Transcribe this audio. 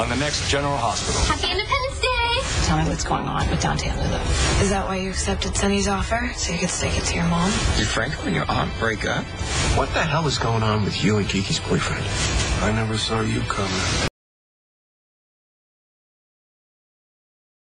on the next General Hospital. Happy Independence Day! Tell me what's going on with Dante and Lulu. Is that why you accepted Sonny's offer? So you could stick it to your mom? Did Franco and your aunt break up? What the hell is going on with you and Kiki's boyfriend? I never saw you coming.